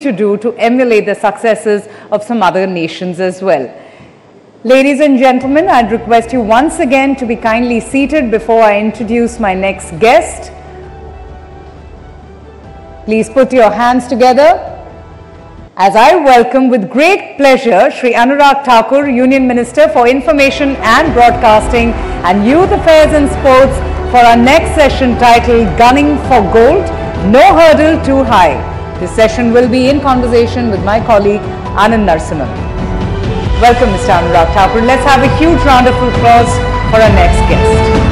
to do to emulate the successes of some other nations as well. Ladies and gentlemen, I'd request you once again to be kindly seated before I introduce my next guest. Please put your hands together as I welcome with great pleasure Sri Anurag Thakur, Union Minister for Information and Broadcasting and Youth Affairs and Sports for our next session titled Gunning for Gold, No Hurdle Too High. This session will be in conversation with my colleague Anand Narsimhan. Welcome Mr. Anurag Thakur. Let's have a huge round of applause for our next guest.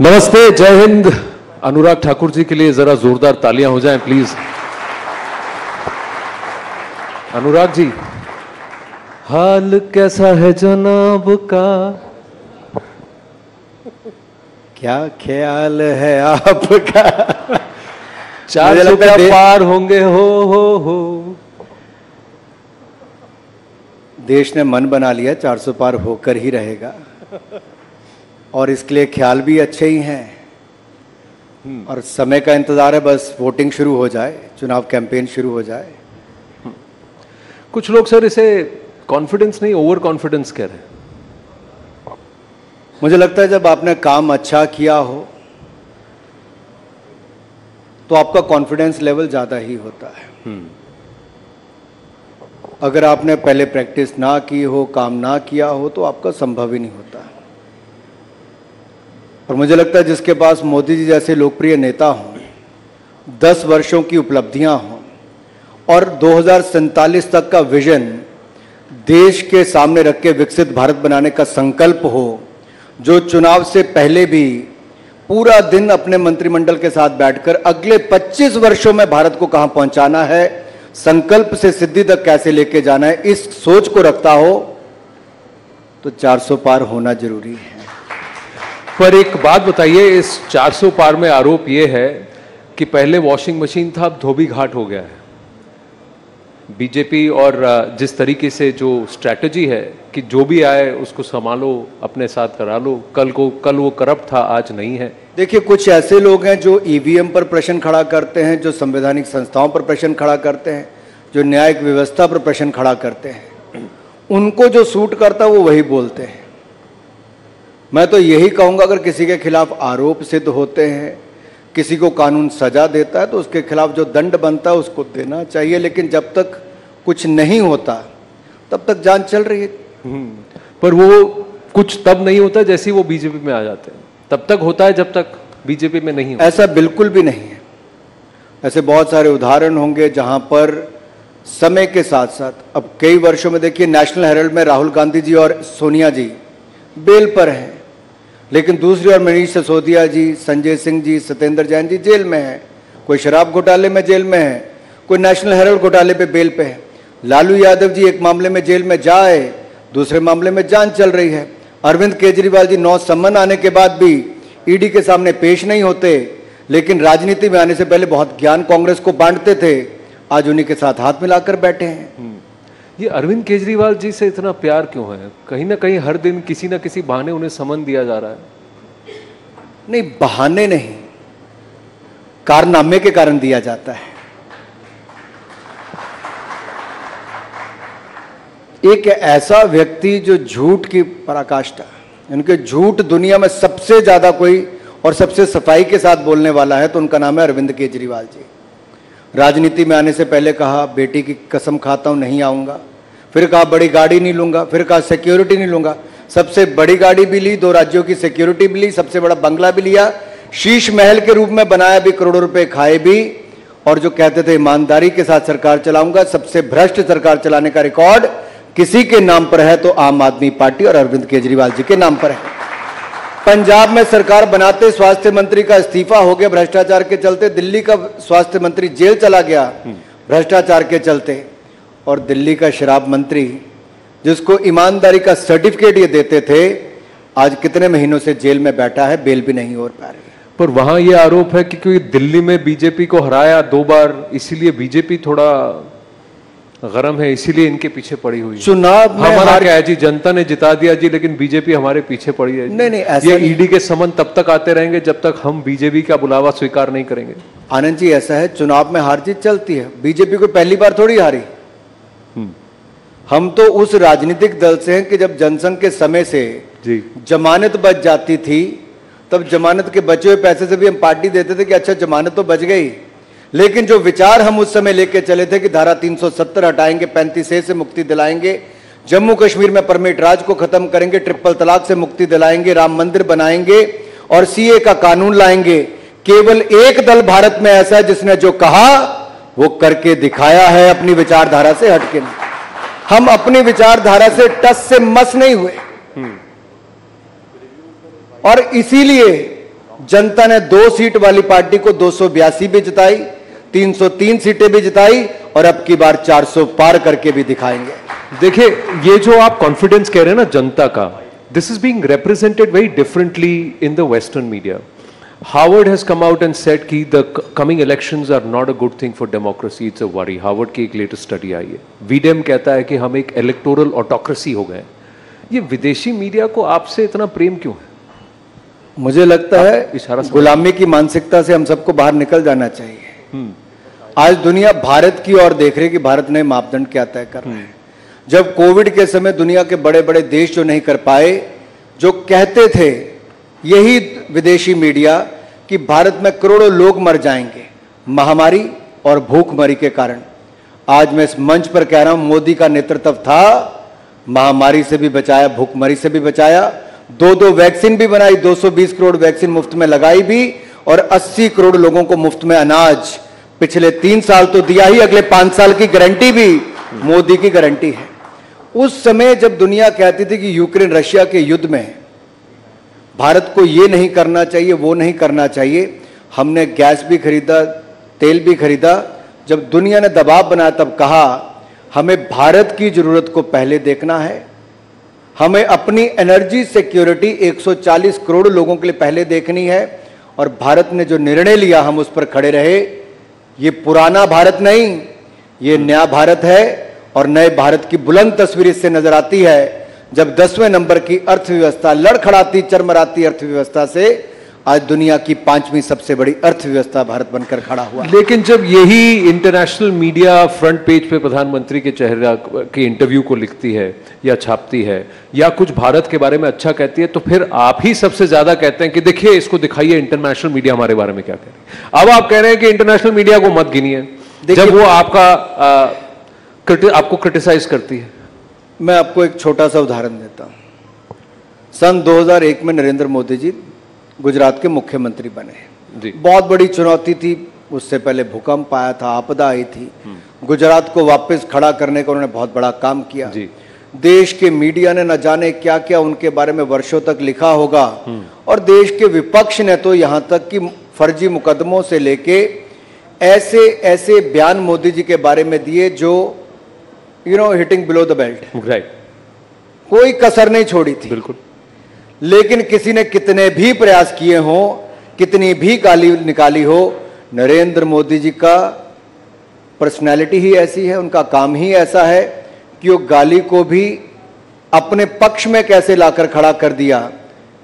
नमस्ते जय हिंद अनुराग ठाकुर जी के लिए जरा जोरदार तालियाँ हो जाएँ please Anurag ji. हाल कैसा है जनाब का? क्या ख्याल है आपका? चार सौ पार होंगे हो हो हो। देश ने मन बना लिया 400 पार होकर ही रहेगा। और इसके लिए ख्याल भी अच्छे ही हैं। और समय का इंतज़ार है बस वोटिंग शुरू हो जाए चुनाव कैंपेन शुरू हो जाए। कुछ लोग सर इसे कॉन्फिडेंस नहीं ओवर कॉन्फिडेंस कह रहे हैं। मुझे लगता है जब आपने काम अच्छा किया हो तो आपका कॉन्फिडेंस लेवल ज़्यादा ही होता है। अगर आपने पहले प्रैक्टिस ना की हो काम ना किया हो तो आपका संभव ही नहीं होता। और मुझे लगता है जिसके पास मोदी जी जैसे लोकप्रिय नेता हों दस वर्षों की उपलब्धियाँ हों और दो हज़ार सैंतालीस तक का विजन देश के सामने रख के विकसित भारत बनाने का संकल्प हो, जो चुनाव से पहले भी पूरा दिन अपने मंत्रिमंडल के साथ बैठकर अगले 25 वर्षों में भारत को कहाँ पहुंचाना है, संकल्प से सिद्धि तक कैसे लेके जाना है, इस सोच को रखता हो तो 400 पार होना ज़रूरी है। पर एक बात बताइए, इस 400 पार में आरोप यह है कि पहले वॉशिंग मशीन था, अब धोबी घाट हो गया है। बीजेपी और जिस तरीके से जो स्ट्रैटेजी है कि जो भी आए उसको संभालो, अपने साथ करा लो। कल को, कल वो करप्ट था, आज नहीं है। देखिए, कुछ ऐसे लोग हैं जो ईवीएम पर प्रश्न खड़ा करते हैं, जो संवैधानिक संस्थाओं पर प्रश्न खड़ा करते हैं, जो न्यायिक व्यवस्था पर प्रश्न खड़ा करते हैं। उनको जो सूट करता है, वो वही बोलते हैं। मैं तो यही कहूँगा, अगर किसी के खिलाफ आरोप सिद्ध होते हैं किसी को कानून सजा देता है तो उसके खिलाफ जो दंड बनता है उसको देना चाहिए। लेकिन जब तक कुछ नहीं होता तब तक जान चल रही है। पर वो कुछ तब नहीं होता जैसे ही वो बीजेपी में आ जाते हैं। तब तक होता है जब तक बीजेपी में नहीं होता। ऐसा बिल्कुल भी नहीं है। ऐसे बहुत सारे उदाहरण होंगे जहाँ पर समय के साथ साथ अब कई वर्षों में देखिए नेशनल हेरल्ड में राहुल गांधी जी और सोनिया जी बेल पर हैं। लेकिन दूसरी ओर मनीष सिसोदिया जी, संजय सिंह जी सत्येंद्र जैन जी जेल में हैं। कोई शराब घोटाले में जेल में है, कोई नेशनल हेराल्ड घोटाले पे बेल पे है। लालू यादव जी एक मामले में जेल में जाए दूसरे मामले में जाँच चल रही है। अरविंद केजरीवाल जी नौ सम्मन आने के बाद भी ईडी के सामने पेश नहीं होते, लेकिन राजनीति में आने से पहले बहुत ज्ञान कांग्रेस को बांटते थे, आज उन्हीं के साथ हाथ मिलाकर बैठे हैं। ये अरविंद केजरीवाल जी से इतना प्यार क्यों है? कहीं ना कहीं हर दिन किसी ना किसी बहाने उन्हें समन दिया जा रहा है। नहीं, बहाने नहीं। कारनामे के कारण दिया जाता है। एक ऐसा व्यक्ति जो झूठ की पराकाष्ठा उनके झूठ दुनिया में सबसे ज़्यादा कोई और सबसे सफ़ाई के साथ बोलने वाला है तो उनका नाम है अरविंद केजरीवाल जी। राजनीति में आने से पहले कहा, बेटी की कसम खाता हूँ, नहीं आऊँगा। फिर कहा, बड़ी गाड़ी नहीं लूँगा। फिर कहा सिक्योरिटी नहीं लूँगा। सबसे बड़ी गाड़ी भी ली, दो राज्यों की सिक्योरिटी भी ली, सबसे बड़ा बंगला भी लिया। शीश महल के रूप में बनाया भी, करोड़ों रुपए खाए भी। और जो कहते थे, ईमानदारी के साथ सरकार चलाऊँगा। सबसे भ्रष्ट सरकार चलाने का रिकॉर्ड किसी के नाम पर है तो आम आदमी पार्टी और अरविंद केजरीवाल जी के नाम पर है। पंजाब में सरकार बनाते स्वास्थ्य मंत्री का इस्तीफा हो गया, भ्रष्टाचार के चलते। दिल्ली का स्वास्थ्य मंत्री जेल चला गया, भ्रष्टाचार के चलते। और दिल्ली का शराब मंत्री जिसको ईमानदारी का सर्टिफिकेट ये देते थे आज कितने महीनों से जेल में बैठा है बेल भी नहीं हो पा रही पर वहाँ ये आरोप है कि क्योंकि दिल्ली में बीजेपी को हराया दो बार इसीलिए बीजेपी थोड़ा गरम है इसीलिए इनके पीछे पड़ी हुई चुनाव में हमारा क्या है जी जनता ने जिता दिया जी लेकिन बीजेपी हमारे पीछे पड़ी है जी। नहीं, नहीं, ऐसा ये नहीं। ईडी के समन तब तक आते रहेंगे जब तक हम बीजेपी का बुलावा स्वीकार नहीं करेंगे। आनंद जी ऐसा है चुनाव में हार जीत चलती है। बीजेपी को पहली बार थोड़ी हारी। हम तो उस राजनीतिक दल से हैं कि जब जनसंघ के समय से जी। जमानत बच जाती थी तब जमानत के बचे हुए पैसे से भी हम पार्टी देते थे कि अच्छा जमानत तो बच गई। लेकिन जो विचार हम उस समय लेके चले थे कि धारा 370 हटाएँगे पैंतीस ए से मुक्ति दिलाएँगे जम्मू कश्मीर में परमिट राज को खत्म करेंगे ट्रिपल तलाक से मुक्ति दिलाएँगे राम मंदिर बनाएँगे और सीए का कानून लाएँगे केवल एक दल भारत में ऐसा है जिसने जो कहा वो करके दिखाया है अपनी विचारधारा से हटके। हम अपनी विचारधारा से टस से मस नहीं हुए। और इसीलिए जनता ने दो सीट वाली पार्टी को दो सौ बयासी भी जिताई 303 सीटें भी जिताई और अब की बार 400 पार करके भी दिखाएँगे। देखिए, ये जो आप कॉन्फिडेंस कह रहे हैं ना जनता का this is being represented very differently in the western media Harvard has come out and said कि the coming elections are not a good thing for democracy it's a worry Harvard की एक latest study आई है। V-Dem कहता है कि हम एक electoral autocracy हो गए ये विदेशी मीडिया को आपसे इतना प्रेम क्यों है? मुझे लगता है इशारा गुलामी की मानसिकता से हम सबको बाहर निकल जाना चाहिए। आज दुनिया भारत की ओर देख रही है कि भारत ने मापदंड क्या तय कर रहा है। जब कोविड के समय दुनिया के बड़े बड़े देश जो नहीं कर पाए जो कहते थे यही विदेशी मीडिया कि भारत में करोड़ों लोग मर जाएँगे, महामारी और भूखमरी के कारण। आज मैं इस मंच पर कह रहा हूँ, मोदी का नेतृत्व था, महामारी से भी बचाया, भूखमरी से भी बचाया दो दो वैक्सीन भी बनाई 220 करोड़ वैक्सीन मुफ़्त में लगाई भी, और 80 करोड़ लोगों को मुफ़्त में अनाज। पिछले तीन साल तो दिया ही, अगले पाँच साल की गारंटी भी, मोदी की गारंटी है। उस समय जब दुनिया कहती थी कि यूक्रेन रशिया के युद्ध में भारत को ये नहीं करना चाहिए, वो नहीं करना चाहिए। हमने गैस भी खरीदा, तेल भी खरीदा। जब दुनिया ने दबाव बनाया, तब कहा, हमें भारत की ज़रूरत को पहले देखना है। हमें अपनी एनर्जी सिक्योरिटी 140 करोड़ लोगों के लिए पहले देखनी है। और भारत ने जो निर्णय लिया, हम उस पर खड़े रहे। ये पुराना भारत नहीं, ये नया भारत है। और नए भारत की बुलंद तस्वीर इससे नज़र आती है। जब दसवें नंबर की अर्थव्यवस्था लड़खड़ाती चरमराती अर्थव्यवस्था से आज दुनिया की पांचवी सबसे बड़ी अर्थव्यवस्था भारत बनकर खड़ा हुआ लेकिन जब यही इंटरनेशनल मीडिया फ्रंट पेज पे प्रधानमंत्री के चेहरा के इंटरव्यू को लिखती है या छापती है या कुछ भारत के बारे में अच्छा कहती है तो फिर आप ही सबसे ज़्यादा कहते हैं कि देखिए इसको दिखाइए इंटरनेशनल मीडिया हमारे बारे में क्या कह रही है। अब आप कह रहे हैं कि इंटरनेशनल मीडिया को मत गिनिए। देखिए- जब वो आपका आ, क्रिटि- आपको क्रिटिसाइज करती है। मैं आपको एक छोटा सा उदाहरण देता हूँ। सन 2001 में नरेंद्र मोदी जी गुजरात के मुख्यमंत्री बने। बहुत बड़ी चुनौती थी उससे पहले भूकंप आया था आपदा आई थी। गुजरात को वापस खड़ा करने का उन्होंने बहुत बड़ा काम किया। जी। देश के मीडिया ने न जाने क्या क्या उनके बारे में वर्षों तक लिखा होगा। और देश के विपक्ष ने तो यहाँ तक कि फर्जी मुकदमों से लेके ऐसे ऐसे बयान मोदी जी के बारे में दिए जो you know hitting below the belt right कोई कसर नहीं छोड़ी थी। बिल्कुल। लेकिन किसी ने कितने भी प्रयास किए हों कितनी भी गाली निकाली हो नरेंद्र मोदी जी का पर्सनैलिटी ही ऐसी है उनका काम ही ऐसा है कि वो गाली को भी अपने पक्ष में कैसे लाकर खड़ा कर दिया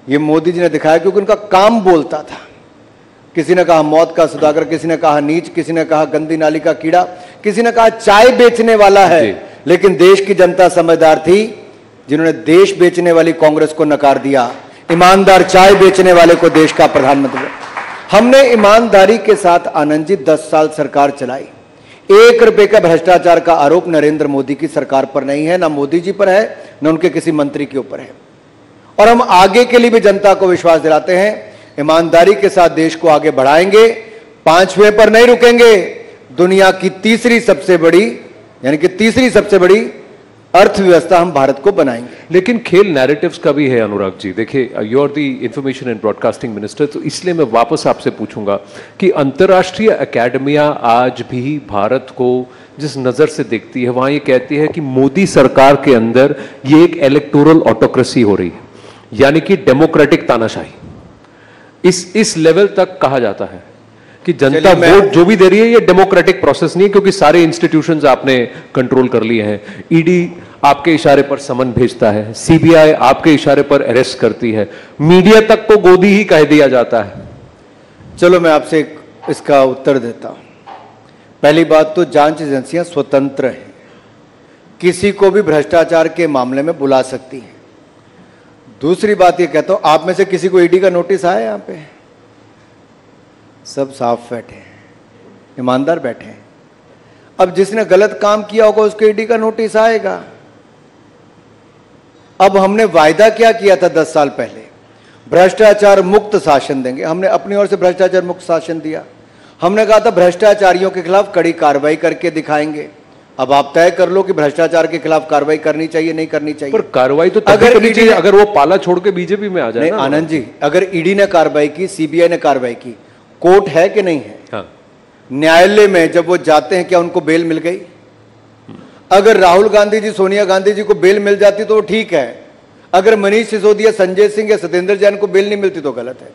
ये मोदी जी ने दिखाया क्योंकि उनका काम बोलता था। किसी ने कहा मौत का सुधाकर किसी ने कहा नीच किसी ने कहा गंदी नाली का कीड़ा किसी ने कहा चाय बेचने वाला है। जी। लेकिन देश की जनता समझदार थी, जिन्होंने देश बेचने वाली कांग्रेस को नकार दिया, ईमानदार चाय बेचने वाले को देश का प्रधानमंत्री हमने ईमानदारी के साथ आनंद जी दस साल सरकार चलाई। एक रुपए का भ्रष्टाचार का आरोप नरेंद्र मोदी की सरकार पर नहीं है, ना मोदी जी पर है, न उनके किसी मंत्री के ऊपर है। और हम आगे के लिए भी जनता को विश्वास दिलाते हैं, ईमानदारी के साथ देश को आगे बढ़ाएँगे, पाँचवें पर नहीं रुकेंगे, दुनिया की तीसरी सबसे बड़ी यानी कि तीसरी सबसे बड़ी अर्थव्यवस्था हम भारत को बनाएँगे। लेकिन खेल नैरेटिव्स का भी है, अनुराग जी। देखिए you are the information and broadcasting minister तो इसलिए मैं वापस आपसे पूछूँगा कि अंतर्राष्ट्रीय अकेडमिया आज भी भारत को जिस नज़र से देखती है, वहाँ ये कहती है कि मोदी सरकार के अंदर ये एक इलेक्टोरल ऑटोक्रेसी हो रही है, यानी कि डेमोक्रेटिक तानाशाही। इस इस लेवल तक कहा जाता है। कि जनता वोट जो भी दे रही है ये डेमोक्रेटिक प्रोसेस नहीं है क्योंकि सारे इंस्टीट्यूशंस आपने कंट्रोल कर लिए हैं। ईडी आपके इशारे पर समन भेजता है सीबीआई आपके इशारे पर अरेस्ट करती है। मीडिया तक को गोदी ही कह दिया जाता है। चलो मैं आपसे इसका उत्तर देता हूँ। पहली बात तो जाँच एजेंसियाँ स्वतंत्र हैं। किसी को भी भ्रष्टाचार के मामले में बुला सकती हैं। दूसरी बात ये कहता हूँ आप में से किसी को ईडी का नोटिस आया यहाँ पे? सब साफ़ बैठे हैं ईमानदार बैठे हैं। अब जिसने गलत काम किया होगा उसके ईडी का नोटिस आएगा। अब हमने वायदा क्या किया था दस साल पहले? भ्रष्टाचार मुक्त शासन देंगे। हमने अपनी ओर से भ्रष्टाचार मुक्त शासन दिया। हमने कहा था भ्रष्टाचारियों के खिलाफ कड़ी कार्रवाई करके दिखाएँगे। अब आप तय कर लो कि भ्रष्टाचार के खिलाफ कार्रवाई करनी चाहिए नहीं करनी चाहिए। पर कार्रवाई तो अगर करनी चाहिए अगर वो पाला छोड़ के बीजेपी में आ जाए आनंद जी अगर ईडी ने कार्रवाई की सीबीआई ने कार्रवाई की कोर्ट है कि नहीं है? हाँ। न्यायालय में जब वो जाते हैं क्या उनको बेल मिल गई? अगर राहुल गांधी जी सोनिया गांधी जी को बेल मिल जाती तो वो ठीक है। अगर मनीष सिसोदिया संजय सिंह या सत्येंद्र जैन को बेल नहीं मिलती तो गलत है।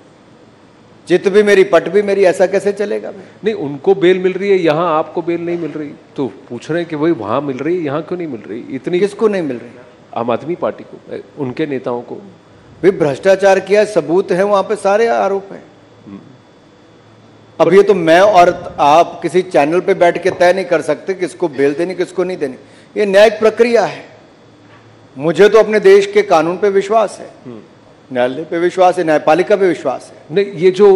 चित भी मेरी पट भी मेरी ऐसा कैसे चलेगा? नहीं उनको बेल मिल रही है यहाँ आपको बेल नहीं मिल रही। तो पूछ रहे हैं कि वही वहाँ मिल रही है यहाँ क्यों नहीं मिल रही? इतनी किसको नहीं मिल रही? आम आदमी पार्टी को उनके नेताओं को। भाई भ्रष्टाचार किया सबूत है वहाँ पे सारे आरोप हैं। अब ये तो मैं और आप किसी चैनल पे बैठ के तय नहीं कर सकते किसको बेल देनी किसको नहीं देनी। ये न्यायिक प्रक्रिया है। मुझे तो अपने देश के कानून पे विश्वास है। न्यायालय पे विश्वास है न्यायपालिका पे विश्वास है। नहीं ये जो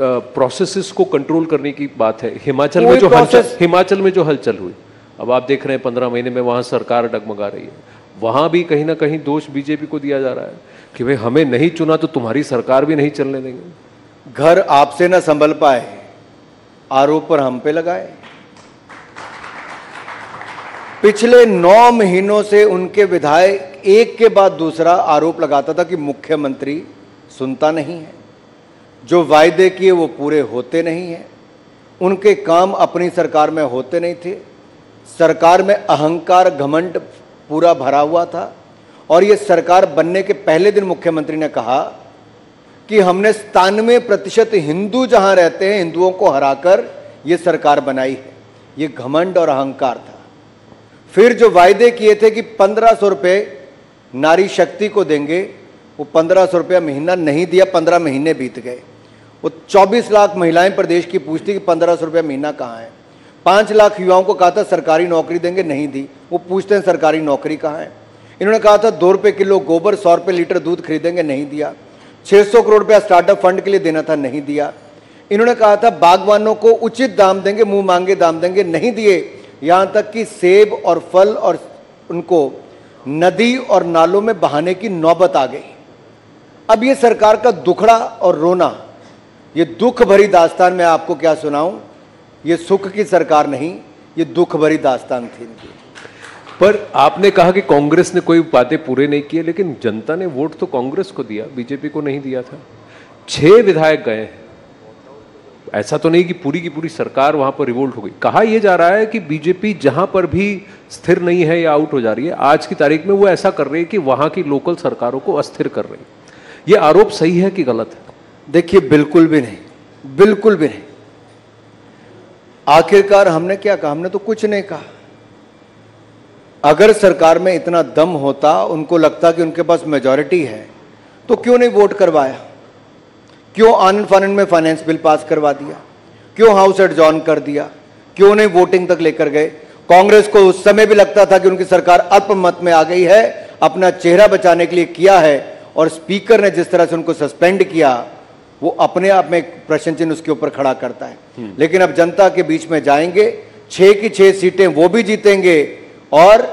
प्रोसेसेस को कंट्रोल करने की बात है हिमाचल में जो हलचल हिमाचल में जो हलचल हुई अब आप देख रहे हैं पंद्रह महीने में वहाँ सरकार डगमगा रही है। वहाँ भी कहीं ना कहीं दोष बीजेपी को दिया जा रहा है कि भाई हमें नहीं चुना तो तुम्हारी सरकार भी नहीं चलने देंगे। घर आपसे ना संभल पाए, आरोप पर हम पे लगाए। पिछले नौ महीनों से उनके विधायक एक के बाद दूसरा आरोप लगाता था कि मुख्यमंत्री सुनता नहीं है। जो वायदे किए वो पूरे होते नहीं हैं। उनके काम अपनी सरकार में होते नहीं थे। सरकार में अहंकार घमंड पूरा भरा हुआ था। और ये सरकार बनने के पहले दिन मुख्यमंत्री ने कहा कि हमने सतानवे प्रतिशत हिंदू जहाँ रहते हैं, हिंदुओं को हराकर ये सरकार बनाई है। ये घमंड और अहंकार था। फिर जो वायदे किए थे कि पंद्रह सौ रुपये नारी शक्ति को देंगे, वो पंद्रह सौ रुपया महीना नहीं दिया, पंद्रह महीने बीत गए। वो चौबीस लाख महिलाएँ प्रदेश की पूछती कि पंद्रह सौ रुपया महीना कहाँ है? पाँच लाख युवाओं को कहा था, सरकारी नौकरी देंगे, नहीं दी। वो पूछते हैं, सरकारी नौकरी कहाँ है? इन्होंने कहा था, दो रुपये किलो गोबर, सौ रुपये लीटर दूध खरीदेंगे, नहीं दिया। 600 करोड़ रुपया स्टार्टअप फंड के लिए देना था, नहीं दिया। इन्होंने कहा था, बागवानों को उचित दाम देंगे, मुँह मांगे दाम देंगे, नहीं दिए। यहाँ तक कि सेब और फल और उनको नदी और नालों में बहाने की नौबत आ गई। अब ये सरकार का दुखड़ा और रोना, ये दुख भरी दास्तान, मैं आपको क्या सुनाऊं? ये सुख की सरकार नहीं, ये दुख भरी दास्तान थी इनकी। पर आपने कहा कि कांग्रेस ने कोई बातें पूरे नहीं किए, लेकिन जनता ने वोट तो कांग्रेस को दिया, बीजेपी को नहीं दिया था। छह विधायक गए हैं। ऐसा तो नहीं कि पूरी की पूरी सरकार वहाँ पर रिवोल्ट हो गई। कहा यह जा रहा है कि बीजेपी जहाँ पर भी स्थिर नहीं है या आउट हो जा रही है, आज की तारीख में वो ऐसा कर रही है कि वहाँ की लोकल सरकारों को अस्थिर कर रही है। ये आरोप सही है कि गलत है? देखिए, बिल्कुल भी नहीं, बिल्कुल भी नहीं। आखिरकार हमने क्या कहा? हमने तो कुछ नहीं कहा। अगर सरकार में इतना दम होता उनको लगता कि उनके पास मेजॉरिटी है तो क्यों नहीं वोट करवाया? क्यों आनंद फानंद में फाइनेंस बिल पास करवा दिया? क्यों हाउस एडजॉन कर दिया? क्यों नहीं वोटिंग तक लेकर गए? कांग्रेस को उस समय भी लगता था कि उनकी सरकार अल्पमत में आ गई है अपना चेहरा बचाने के लिए किया है और स्पीकर ने जिस तरह से उनको सस्पेंड किया वो अपने आप में प्रश्न चिन्ह उसके ऊपर खड़ा करता है। लेकिन अब जनता के बीच में जाएँगे छह की छह सीटें वो भी जीतेंगे और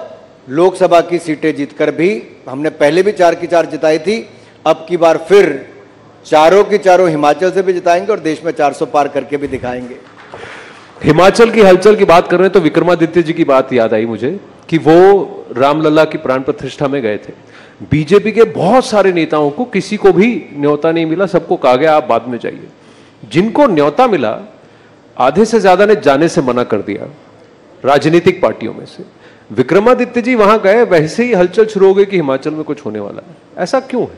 लोकसभा की सीटें जीतकर भी हमने पहले भी चार की चार जिताई थी, अब की बार फिर चारों की चारों हिमाचल से भी जिताएँगे और देश में 400 पार करके भी दिखाएँगे। हिमाचल की हलचल की बात कर रहे हैं तो विक्रमादित्य जी की बात याद आई मुझे कि वो रामलला की प्राण प्रतिष्ठा में गए थे। बीजेपी के बहुत सारे नेताओं को किसी को भी न्योता नहीं मिला, सबको कहा गया आप बाद में जाइए। जिनको न्योता मिला, आधे से ज़्यादा ने जाने से मना कर दिया, राजनीतिक पार्टियों में से। विक्रमादित्य जी वहाँ गए वैसे ही हलचल शुरू हो गई कि हिमाचल में कुछ होने वाला है। ऐसा क्यों है?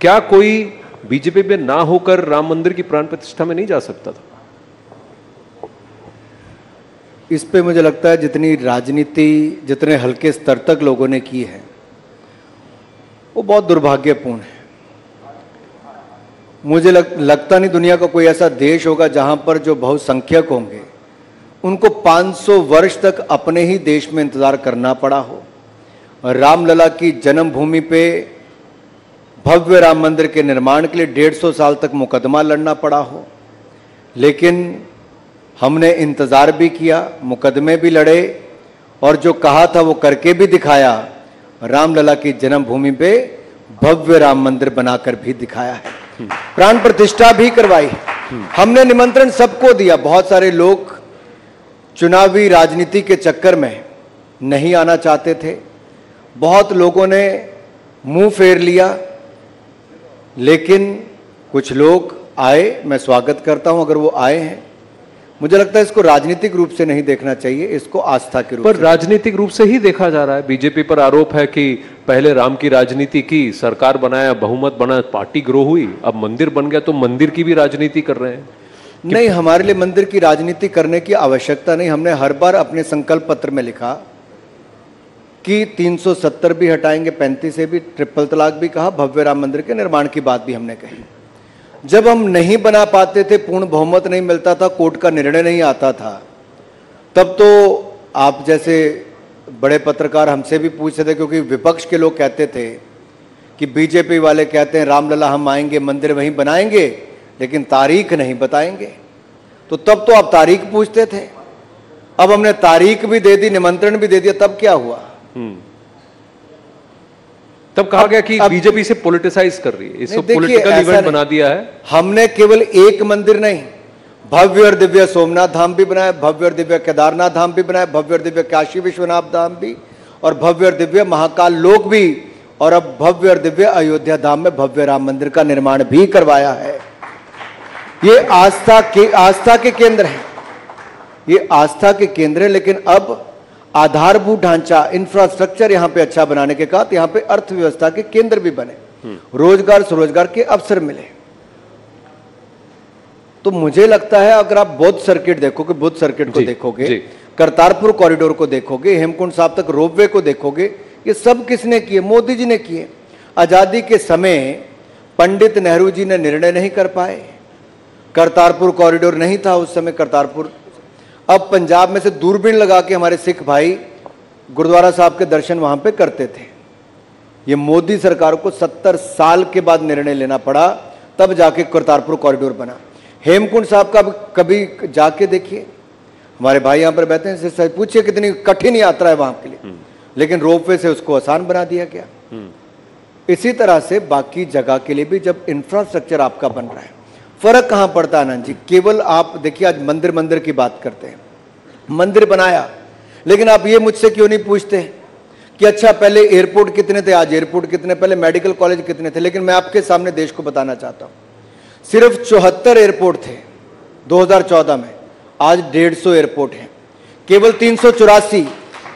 क्या कोई बीजेपी में ना होकर राम मंदिर की प्राण प्रतिष्ठा में नहीं जा सकता था? इस पे मुझे लगता है जितनी राजनीति जितने हल्के स्तर तक लोगों ने की है वो बहुत दुर्भाग्यपूर्ण है। मुझे लग, लगता नहीं दुनिया का कोई ऐसा देश होगा जहाँ पर जो बहुसंख्यक होंगे उनको 500 वर्ष तक अपने ही देश में इंतज़ार करना पड़ा हो। रामलला की जन्मभूमि पे भव्य राम मंदिर के निर्माण के लिए डेढ़ सौ साल तक मुकदमा लड़ना पड़ा हो। लेकिन हमने इंतज़ार भी किया मुकदमे भी लड़े और जो कहा था वो करके भी दिखाया। रामलला की जन्मभूमि पे भव्य राम मंदिर बनाकर भी दिखाया है। प्राण प्रतिष्ठा भी करवाई। हमने निमंत्रण सबको दिया बहुत सारे लोग चुनावी राजनीति के चक्कर में नहीं आना चाहते थे। बहुत लोगों ने मुँह फेर लिया लेकिन कुछ लोग आए मैं स्वागत करता हूँ अगर वो आए हैं। मुझे लगता है इसको राजनीतिक रूप से नहीं देखना चाहिए इसको आस्था के रूप पर राजनीतिक रूप से ही देखा जा रहा है। बीजेपी पर आरोप है कि पहले राम की राजनीति की सरकार बनाया बहुमत बना पार्टी ग्रो हुई अब मंदिर बन गया तो मंदिर की भी राजनीति कर रहे हैं। नहीं, हमारे लिए मंदिर की राजनीति करने की आवश्यकता नहीं। हमने हर बार अपने संकल्प पत्र में लिखा कि 370 भी हटाएँगे 35 से भी, ट्रिपल तलाक भी कहा, भव्य राम मंदिर के निर्माण की बात भी हमने कही। जब हम नहीं बना पाते थे, पूर्ण बहुमत नहीं मिलता था, कोर्ट का निर्णय नहीं आता था, तब तो आप जैसे बड़े पत्रकार हमसे भी पूछते थे, क्योंकि विपक्ष के लोग कहते थे कि बीजेपी वाले कहते हैं, रामलला हम आएँगे, मंदिर वहीं बनाएँगे। लेकिन तारीख नहीं बताएँगे। तो तब तो आप तारीख पूछते थे। अब हमने तारीख भी दे दी निमंत्रण भी दे दिया तब क्या हुआ? हम्म। तब कहा गया कि बीजेपी से पॉलिटिसाइज कर रही है। इसको पॉलिटिकल इवेंट बना दिया है। हमने केवल एक मंदिर नहीं भव्य और दिव्य सोमनाथ धाम भी बनाया भव्य और दिव्य केदारनाथ धाम भी बनाया भव्य और दिव्य काशी विश्वनाथ धाम भी और भव्य और दिव्य महाकाल लोक भी और अब भव्य और दिव्य अयोध्या धाम में भव्य राम मंदिर का निर्माण भी करवाया है। ये आस्था के आस्था के केंद्र है। ये आस्था के केंद्र है लेकिन अब आधारभूत ढांचा इंफ्रास्ट्रक्चर यहाँ पे अच्छा बनाने के बाद यहाँ पे अर्थव्यवस्था के केंद्र भी बने। रोज़गार स्वरोजगार के अवसर मिले। तो मुझे लगता है अगर आप बौद्ध सर्किट देखोगे बुद्ध सर्किट को देखोगे करतारपुर कॉरिडोर को देखोगे हेमकुंड साहब तक रोपवे को देखोगे ये सब किसने किए? मोदी जी ने किए। आज़ादी के समय पंडित नेहरू जी ने निर्णय नहीं कर पाए। करतारपुर कॉरिडोर नहीं था उस समय करतारपुर। अब पंजाब में से दूरबीन लगा के हमारे सिख भाई गुरुद्वारा साहब के दर्शन वहाँ पे करते थे। ये मोदी सरकार को सत्तर साल के बाद निर्णय लेना पड़ा तब जाके करतारपुर कॉरिडोर बना। हेमकुंड साहब का कभी जाके देखिए। हमारे भाई यहाँ पर बैठे हैं सर पूछिए कितनी कठिन यात्रा है वहाँ के लिए। हम्म। लेकिन रोपवे से उसको आसान बना दिया गया। हम्म। इसी तरह से बाकी जगह के लिए भी जब इंफ्रास्ट्रक्चर आपका बन रहा है फ़र्क कहाँ पड़ता आनंद जी केवल आप, देखिए आज मंदिर मंदिर की बात करते हैं। मंदिर बनाया, लेकिन आप ये मुझसे क्यों नहीं पूछते कि अच्छा पहले एयरपोर्ट कितने थे? आज एयरपोर्ट कितने? पहले मेडिकल कॉलेज कितने थे? लेकिन मैं आपके सामने देश को बताना चाहता हूँ। सिर्फ़ चौहत्तर एयरपोर्ट थे 2014 में। आज डेढ़ सौ एयरपोर्ट हैं। केवल तीन सौ चौरासी,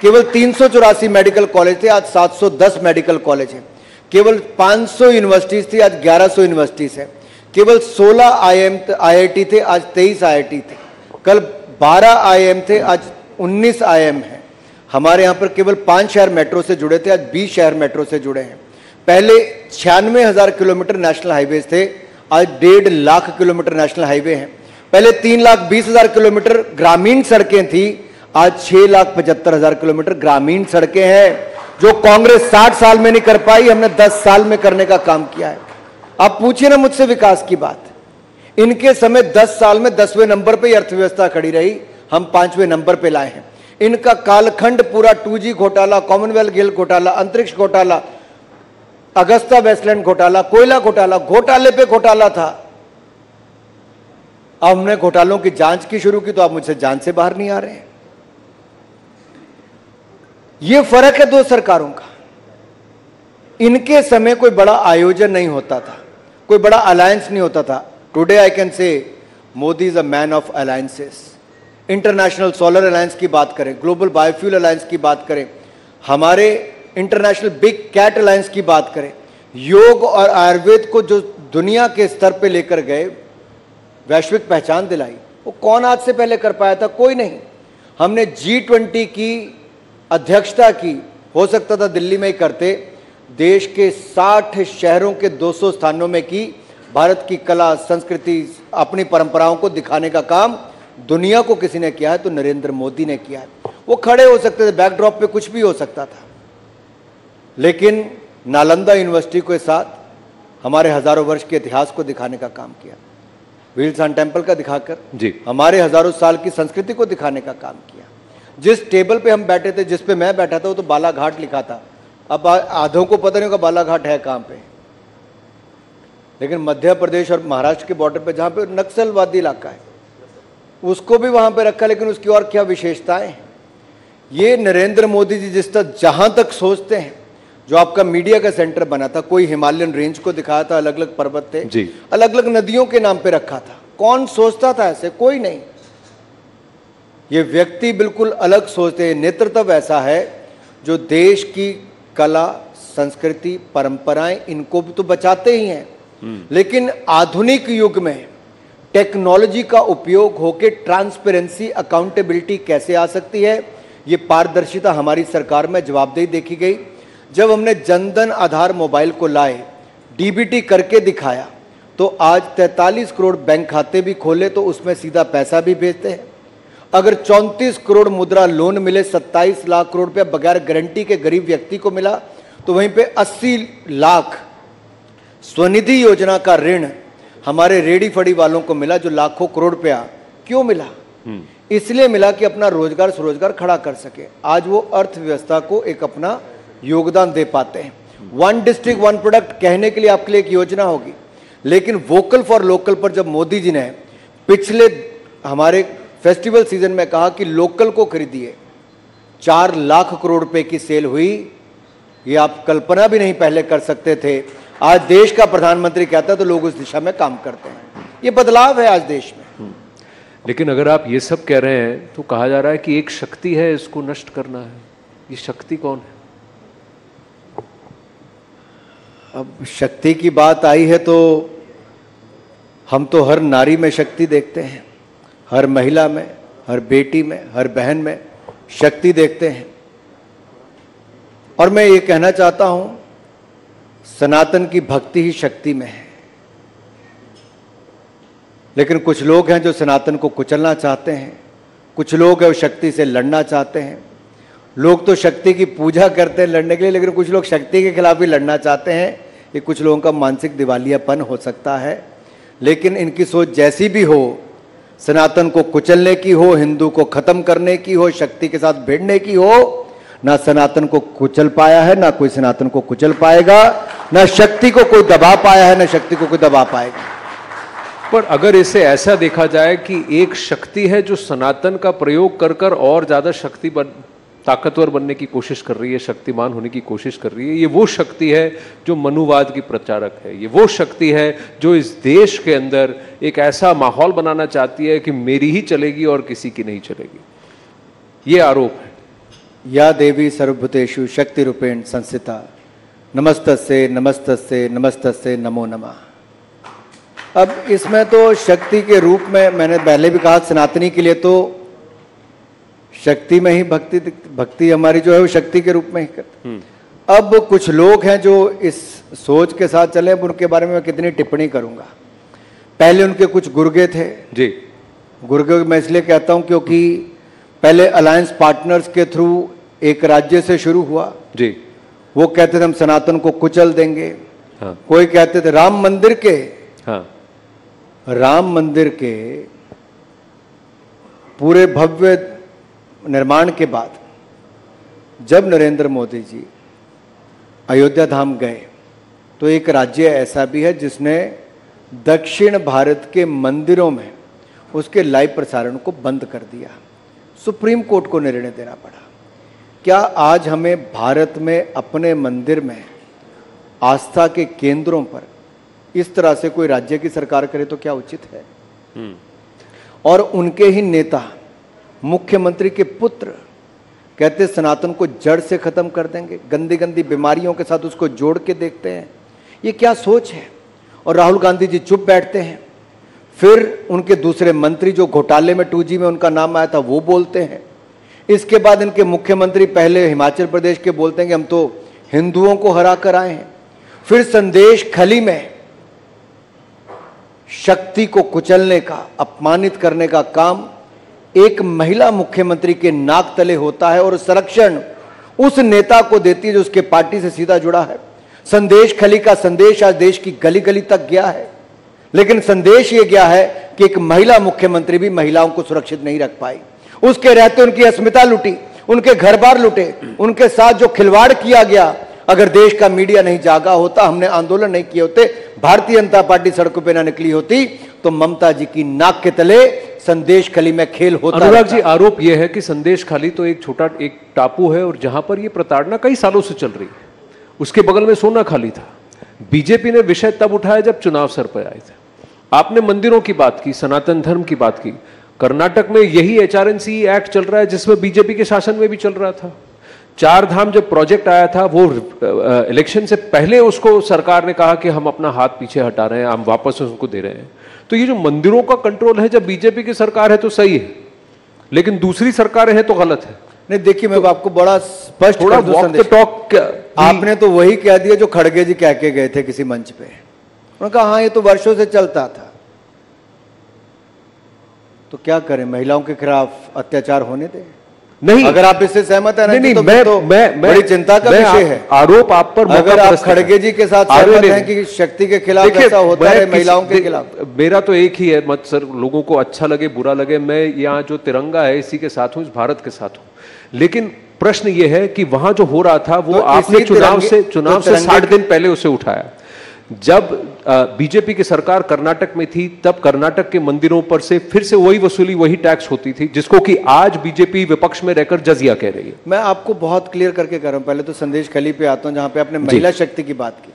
केवल तीन सौ चौरासी मेडिकल कॉलेज थे। आज 710 मेडिकल कॉलेज हैं। केवल 500 यूनिवर्सिटीज थी, आज 1100 यूनिवर्सिटीज है। केवल 16 आईएम आईआईटी थे, आज 23 आईआईटी थे। कल 12 आईएम थे, आज 19 आईएम हैं। हमारे यहाँ पर केवल पाँच शहर मेट्रो से जुड़े थे, आज 20 शहर मेट्रो से जुड़े हैं। पहले छियानवे हज़ार किलोमीटर नेशनल हाईवे थे, आज डेढ़ लाख किलोमीटर नेशनल हाईवे हैं। पहले तीन लाख बीस हज़ार किलोमीटर ग्रामीण सड़कें थी, आज छह लाख पचहत्तर हज़ार किलोमीटर ग्रामीण सड़कें हैं, जो कांग्रेस साठ साल में नहीं कर पाई, हमने दस साल में करने का काम किया है। आप पूछिए ना मुझसे विकास की बात। इनके समय 10 साल में दसवें नंबर पे अर्थव्यवस्था खड़ी रही, हम पाँचवें नंबर पे लाए हैं। इनका कालखंड पूरा 2G घोटाला, कॉमनवेल्थ गेल घोटाला, अंतरिक्ष घोटाला, अगस्ता वेस्टलैंड घोटाला, कोयला घोटाला, घोटाले पे घोटाला था। अब हमने घोटालों की जाँच की शुरू की तो आप मुझसे जाँच से बाहर नहीं आ रहे हैं। यह फ़र्क है दो सरकारों का। इनके समय कोई बड़ा आयोजन नहीं होता था। कोई बड़ा अलायंस नहीं होता था। Today I can say Modi is a man of alliances international solar alliance की बात करें ग्लोबल बायोफ्यूल अलायंस की बात करें, हमारे इंटरनेशनल बिग कैट अलायंस की बात करें, योग और आयुर्वेद को जो दुनिया के स्तर पे लेकर गए, वैश्विक पहचान दिलाई, वो कौन आज से पहले कर पाया था? कोई नहीं। हमने जी ट्वेंटी की अध्यक्षता की, हो सकता था दिल्ली में ही करते देश के 60 शहरों के 200 स्थानों में की भारत की कला संस्कृति अपनी परंपराओं को दिखाने का काम दुनिया को किसी ने किया है तो नरेंद्र मोदी ने किया है। वो खड़े हो सकते थे बैकड्रॉप पे कुछ भी हो सकता था। लेकिन नालंदा यूनिवर्सिटी के साथ हमारे हज़ारों वर्ष के इतिहास को दिखाने का काम किया। व्हील्स टेंपल का दिखाकर जी। हमारे हज़ारों साल की संस्कृति को दिखाने का काम किया। जिस टेबल पे हम बैठे थे जिस पे मैं बैठा था वो तो बालाघाट लिखा था। अब आधों को पता नहीं होगा बालाघाट है कहाँ पे? लेकिन मध्य प्रदेश और महाराष्ट्र के बॉर्डर पे जहाँ पे नक्सलवादी इलाका है उसको भी वहाँ पे रखा लेकिन उसकी और क्या विशेषताएँ? ये नरेंद्र मोदी जी जिस तक जहाँ तक सोचते हैं जो आपका मीडिया का सेंटर बना था कोई हिमालयन रेंज को दिखाया था अलग अलग पर्वत थे अलग अलग नदियों के नाम पे रखा था कौन सोचता था ऐसे? कोई नहीं। ये व्यक्ति बिल्कुल अलग सोचते हैं नेतृत्व ऐसा है जो देश की कला संस्कृति परंपराएँ इनको भी तो बचाते ही हैं। लेकिन आधुनिक युग में टेक्नोलॉजी का उपयोग होकर ट्रांसपेरेंसी अकाउंटेबिलिटी कैसे आ सकती है ये पारदर्शिता हमारी सरकार में जवाबदेही देखी गई। जब हमने जनधन आधार मोबाइल को लाए डीबीटी करके दिखाया तो आज 43 करोड़ बैंक खाते भी खोले तो उसमें सीधा पैसा भी भेजते हैं। अगर 34 करोड़ मुद्रा लोन मिले 27 लाख करोड़ रुपया बगैर गारंटी के गरीब व्यक्ति को मिला तो वहीं पे 80 लाख स्वनिधि योजना का ऋण हमारे रेडी फड़ी वालों को मिला जो लाखों करोड़ रुपया। क्यों मिला? इसलिए मिला कि अपना रोज़गार स्वरोजगार खड़ा कर सके। आज वो अर्थव्यवस्था को एक अपना योगदान दे पाते हैं। वन डिस्ट्रिक्ट वन प्रोडक्ट कहने के लिए आपके लिए एक योजना होगी। लेकिन वोकल फॉर लोकल पर जब मोदी जी ने पिछले हमारे फेस्टिवल सीज़न में कहा कि लोकल को खरीदिए। चार लाख करोड़ रुपए की सेल हुई। ये आप कल्पना भी नहीं पहले कर सकते थे। आज देश का प्रधानमंत्री कहता है तो लोग उस दिशा में काम करते हैं। ये बदलाव है आज देश में। लेकिन अगर आप ये सब कह रहे हैं तो कहा जा रहा है कि एक शक्ति है इसको नष्ट करना है। ये शक्ति कौन है? अब शक्ति की बात आई है तो हम तो हर नारी में शक्ति देखते हैं। हर महिला में, हर बेटी में, हर बहन में शक्ति देखते हैं। और मैं ये कहना चाहता हूँ, सनातन की भक्ति ही शक्ति में है। लेकिन कुछ लोग हैं जो सनातन को कुचलना चाहते हैं, कुछ लोग हैं वो शक्ति से लड़ना चाहते हैं। लोग तो शक्ति की पूजा करते हैं लड़ने के लिए, लेकिन कुछ लोग शक्ति के खिलाफ भी लड़ना चाहते हैं। ये कुछ लोगों का मानसिक दिवालियापन हो सकता है, लेकिन इनकी सोच जैसी भी हो सनातन को कुचलने की हो, हिंदू को खत्म करने की हो, शक्ति के साथ भिड़ने की हो, ना सनातन को कुचल पाया है, ना कोई सनातन को कुचल पाएगा, ना शक्ति को कोई दबा पाया है, ना शक्ति को कोई दबा पाएगा। पर अगर इसे ऐसा देखा जाए कि एक शक्ति है जो सनातन का प्रयोग कर कर और ज़्यादा शक्ति बन ताकतवर बनने की कोशिश कर रही है, शक्तिमान होने की कोशिश कर रही है, ये वो शक्ति है जो मनुवाद की प्रचारक है। ये वो शक्ति है जो इस देश के अंदर एक ऐसा माहौल बनाना चाहती है कि मेरी ही चलेगी और किसी की नहीं चलेगी। ये आरोप है। या देवी सर्वभूतेषु शक्ति रूपेण संस्थिता नमस्त से नमस्त से नमस्त से नमो नमः। अब इसमें तो शक्ति के रूप में मैंने पहले भी कहा, सनातनी के लिए तो शक्ति में ही भक्ति भक्ति हमारी जो है वो शक्ति के रूप में ही करते। अब कुछ लोग हैं जो इस सोच के साथ चले अब उनके बारे में मैं कितनी टिप्पणी करूँगा। पहले उनके कुछ गुर्गे थे। जी। गुर्गे मैं इसलिए कहता हूँ क्योंकि पहले अलायंस पार्टनर्स के थ्रू एक राज्य से शुरू हुआ। जी। वो कहते थे हम सनातन को कुचल देंगे। हाँ। कोई कहते थे राम मंदिर के? हाँ। राम मंदिर के पूरे भव्य निर्माण के बाद जब नरेंद्र मोदी जी अयोध्या धाम गए तो एक राज्य ऐसा भी है जिसने दक्षिण भारत के मंदिरों में उसके लाइव प्रसारण को बंद कर दिया। सुप्रीम कोर्ट को निर्णय देना पड़ा। क्या आज हमें भारत में अपने मंदिर में आस्था के केंद्रों पर इस तरह से कोई राज्य की सरकार करे तो क्या उचित है? हम्म। और उनके ही नेता मुख्यमंत्री के पुत्र कहते सनातन को जड़ से खत्म कर देंगे गंदी गंदी बीमारियों के साथ उसको जोड़ के देखते हैं। ये क्या सोच है? और राहुल गांधी जी चुप बैठते हैं। फिर उनके दूसरे मंत्री जो घोटाले में टू में उनका नाम आया था, वो बोलते हैं। इसके बाद इनके मुख्यमंत्री पहले हिमाचल प्रदेश के बोलते हैं कि हम तो हिंदुओं को हरा कर आए हैं। फिर संदेश खली में शक्ति को कुचलने का, अपमानित करने का काम एक महिला मुख्यमंत्री के नाक तले होता है और संरक्षण उस नेता को देती है जो उसके पार्टी से सीधा जुड़ा है। संदेश खली का संदेश आज देश की गली गली तक गया है। लेकिन संदेश ये गया है कि एक महिला मुख्यमंत्री भी महिलाओं को सुरक्षित नहीं रख पाई। उसके रहते उनकी अस्मिता लुटी, उनके घर बार लुटे, उनके साथ जो खिलवाड़ किया गया, अगर देश का मीडिया नहीं जागा होता, हमने आंदोलन नहीं किए होते भारतीय जनता पार्टी सड़कों पर ना निकली होती तो ममता जी की नाक के तले संदेश खाली में खेल होता अनुराग जी आरोप यह है कि संदेश खाली तो एक छोटा एक टापू है और जहाँ पर यह प्रताड़ना कई सालों से चल रही है। उसके बगल में सोना खाली था। बीजेपी ने विषय तब उठाया जब चुनाव सर पर आए थे। आपने मंदिरों की बात की सनातन धर्म की बात की। कर्नाटक में यही एचआरएनसी एक्ट चल रहा है जिसमें बीजेपी के शासन में भी चल रहा था। चार धाम जब प्रोजेक्ट आया था वो इलेक्शन से पहले उसको सरकार ने कहा कि हम अपना हाथ पीछे हटा रहे हैं हम वापस उसको दे रहे हैं। तो ये जो मंदिरों का कंट्रोल है जब बीजेपी की सरकार है तो सही है लेकिन दूसरी सरकारें हैं तो गलत है। नहीं देखिए मैं तो आपको बड़ा स्पष्ट थोड़ा वॉक टॉक आपने तो वही कह दिया जो खड़गे जी कह के गए थे किसी मंच पे। उन्होंने कहा हाँ ये तो वर्षों से चलता था। तो क्या करें महिलाओं के खिलाफ अत्याचार होने दें? नहीं। अगर आप इससे सहमत है नहीं, नहीं तो मैं, तो मैं, बड़ी चिंता का विषय है। आरोप आप पर अगर आप खड़गे जी के साथ सहमत हैं कि शक्ति के खिलाफ ऐसा होता है महिलाओं के खिलाफ? मेरा तो एक ही है मत सर लोगों को अच्छा लगे बुरा लगे मैं यहाँ जो तिरंगा है इसी के साथ हूँ इस भारत के साथ हूँ। लेकिन प्रश्न ये है कि वहाँ जो हो रहा था वो तो आपने चुनाव से चुनाव तो से साठ दिन पहले उसे उठाया। जब बीजेपी की सरकार कर्नाटक में थी तब कर्नाटक के मंदिरों पर से फिर से वही वसूली वही टैक्स होती थी जिसको कि आज बीजेपी विपक्ष में रहकर जजिया कह रही है। मैं आपको बहुत क्लियर करके कह रहा हूँ पहले तो संदेश खली पे आता हूँ जहाँ पे आपने महिला शक्ति की बात की।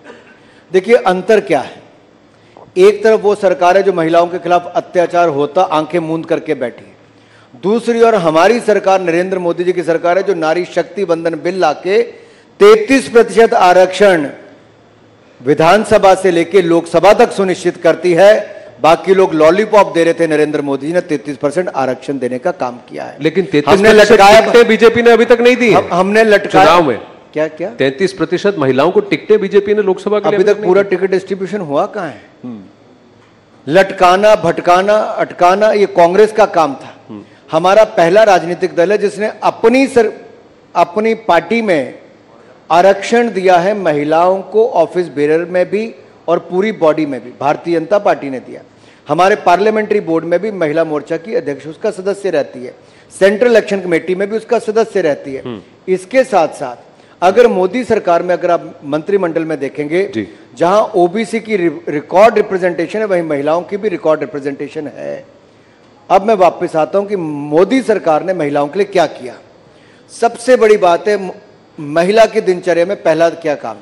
देखिए अंतर क्या है? एक तरफ़ वो सरकार है जो महिलाओं के खिलाफ अत्याचार होता आँखें मूंद करके बैठी है। दूसरी ओर हमारी सरकार नरेंद्र मोदी जी की सरकार है जो नारी शक्ति बंधन बिल लाके तैतीस प्रतिशत आरक्षण विधानसभा से लेकर लोकसभा तक सुनिश्चित करती है। बाकी लोग लॉलीपॉप दे रहे थे नरेंद्र मोदी जी ने 33 परसेंट आरक्षण देने का काम किया है। लेकिन हमने लटकाया बीजेपी ने अभी तक नहीं दी हम, हमने लटकाया में। क्या क्या? तैतीस प्रतिशत महिलाओं को टिकटें बीजेपी ने लोकसभा के अभी तक पूरा टिकट डिस्ट्रीब्यूशन हुआ कहाँ है? हम्म। लटकाना भटकाना अटकाना ये कांग्रेस का काम था। हम्म। हमारा पहला राजनीतिक दल है जिसने अपनी सर अपनी पार्टी में आरक्षण दिया है महिलाओं को ऑफ़िस बेरर में भी और पूरी बॉडी में भी। भारतीय जनता पार्टी ने दिया। हमारे पार्लियामेंट्री बोर्ड में भी महिला मोर्चा की अध्यक्ष उसका सदस्य रहती है। सेंट्रल इलेक्शन कमेटी में भी उसका सदस्य रहती है। हम्म। इसके साथ साथ अगर मोदी सरकार में अगर आप मंत्रिमंडल में देखेंगे जहाँ ओबीसी की रिकॉर्ड रिप्रेजेंटेशन है वहीं महिलाओं की भी रिकॉर्ड रिप्रेजेंटेशन है। अब मैं वापस आता हूँ कि मोदी सरकार ने महिलाओं के लिए क्या किया। सबसे बड़ी बात है महिला की दिनचर्या में पहला क्या काम?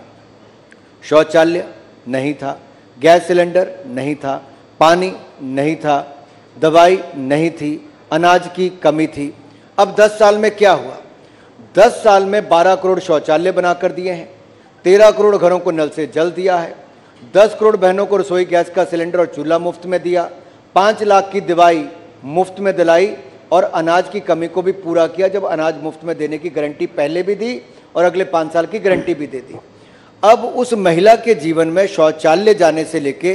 शौचालय नहीं था, गैस सिलेंडर नहीं था, पानी नहीं था, दवाई नहीं थी, अनाज की कमी थी। अब 10 साल में क्या हुआ? 10 साल में 12 करोड़ शौचालय बनाकर दिए हैं 13 करोड़ घरों को नल से जल दिया है 10 करोड़ बहनों को रसोई गैस का सिलेंडर और चूल्हा मुफ़्त में दिया, पाँच लाख की दवाई मुफ़्त में दिलाई और अनाज की कमी को भी पूरा किया जब अनाज मुफ़्त में देने की गारंटी पहले भी दी और अगले पाँच साल की गारंटी भी दे दी। अब उस महिला के जीवन में शौचालय जाने से लेके